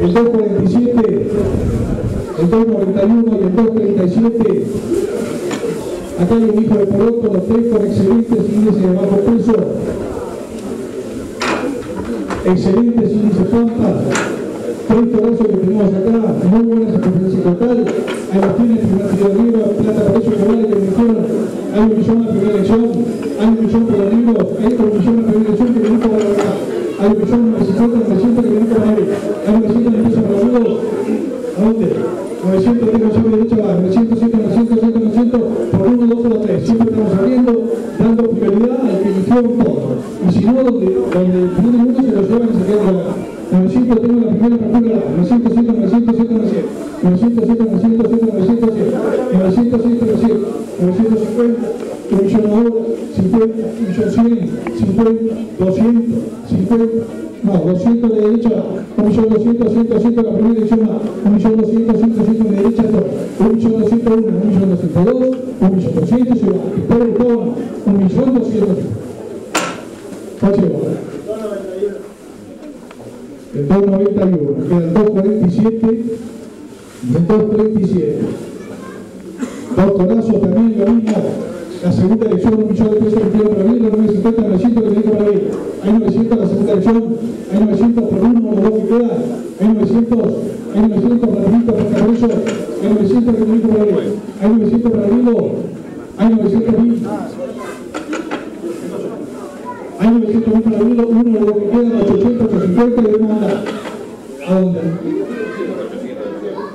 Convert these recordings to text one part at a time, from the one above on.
el 247, el 291 y el 237. Acá hay un hijo de Poroto, tres con excelentes índices de bajo peso, excelentes índices pampa, tres torazos que tenemos acá, muy buenas experiencias total, tiene primer tiro de plata para eso que vale que hay un millón la primera elección, hay un millón por libro, hay otro millón tiene uno se lo llevan y se quedan la 900 tengo la primera apertura, 900, 100, 900, 100, 900, 900, 100, 900, 100, 900, 100, 900, 100, 900, 950, un millón ahora, 50, un millón 100, 50, 200, 50, no, 200 de derecha, un millón 200, 100, 200 la primera dirección más, un millón 200, 100, 200 de derecha, un millón 201, un millón 202, un millón 200, y va, espera el todo, un millón 200. ¿Cuál llegó? el 291, queda el 247 y el 237. Dos torazos también lo mismo. La segunda elección, un millón de pesos quiero para mí, los 950, 900 que tengo para mí. Hay 900 la segunda elección, hay 900 por uno, los dos que quedan. Hay 900, hay 900 para mí, para eso, hay 900 que tengo para mí. Hay 900 para mí, hay 900 mil. Hay 900 mil para mí, uno de los que quedan, 800, 850 y demás andar. ¿A dónde?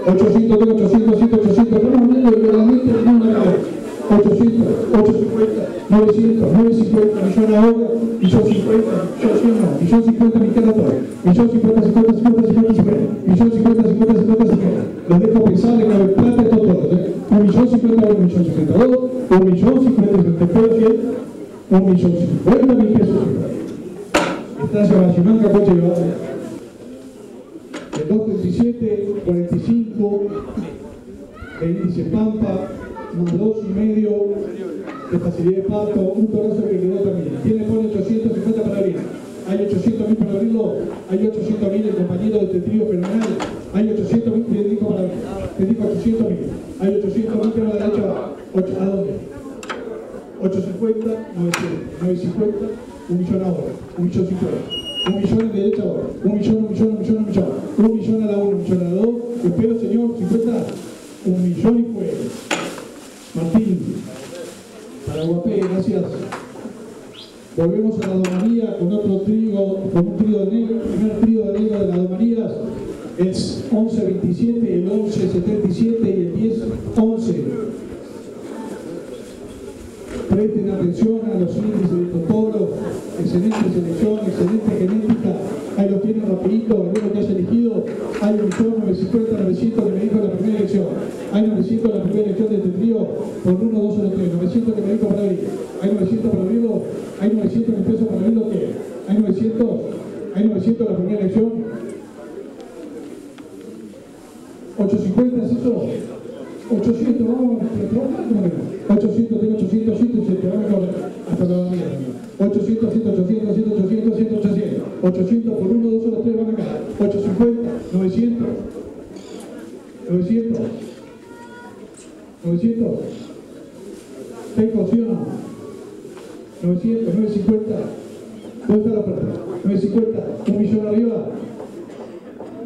800, 800, 800, 800, estamos hablando de verdaderamente de una vez. 800, 850, 900, 950, millón ahora, millón 50, millón 100, no, millón 50 me todo. Millón 50, 50, 50, 50, 50, millón 50, 50, 50, 50. Los dejo pensar en la plata de todos, ¿eh? Un millón 50, un millón 52, un millón 50, 50, pero un millón 50 mil pesos. Está Sebastián Coche el 237, 45, de índice Pampa, más dos y medio de facilidad de parto, un torazo que quedó también. Tiene pone 850 para abrir. Hay 800 mil para abrirlo, hay 800 mil el compañero de este trío fenomenal, hay 800 mil que dijo para abrir, que dijo 800 mil, hay 800 mil que a la derecha, ¿a dónde? 850, 900, 950, un millón ahora, un millón 50. Un millón en derecha ahora, un millón, un millón, un millón, un millón, un millón a la 1, un millón a la 2, espero señor, 50, un millón y fue. Martín, para Guapé, gracias. Volvemos a la Domaría con otro trío, con un trío de negro, el primer trío de negro de la Domarías es 11-27, el 11-77 y el 10-11. Presten atención a los índices de Totoro, excelente selección, excelente genética, ahí los tienen rapidito, el uno que haya elegido, hay un millón 950, 900 que me dijo en la primera elección, hay 900 en la primera elección de este trío, por 1, 2 o 3, 900 que me dijo para abrir, hay 900 para abrirlo, hay 900 que pesos para abrirlo, ¿qué? Hay 900, hay 900 en la primera elección, 850 es eso, 800, vamos, trabajando, 800, tengo 800, 100, vamos a hasta la mierda. 800, 100, 800, 100, 800, 100, 800. 800 por 1, 2 o 3 van acá. 850, 900. 900. 900. Tengo, ¿sí o no? 900, 950. ¿Dónde está la plata? 950. ¿Un millón arriba?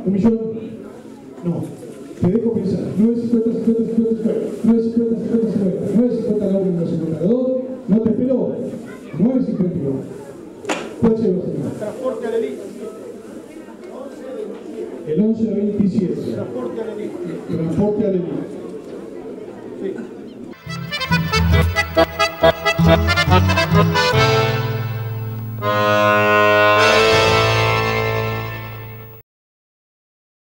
¿Un millón? No. Te dejo pensar. 950, 50, 50, 50. 950, 50, 50. 950 la 1, 950 la 2. No te espero. 951. ¿Cuál se va a? Transporte a la. El 11 a 27. Transporte a la. Transporte a la Sí.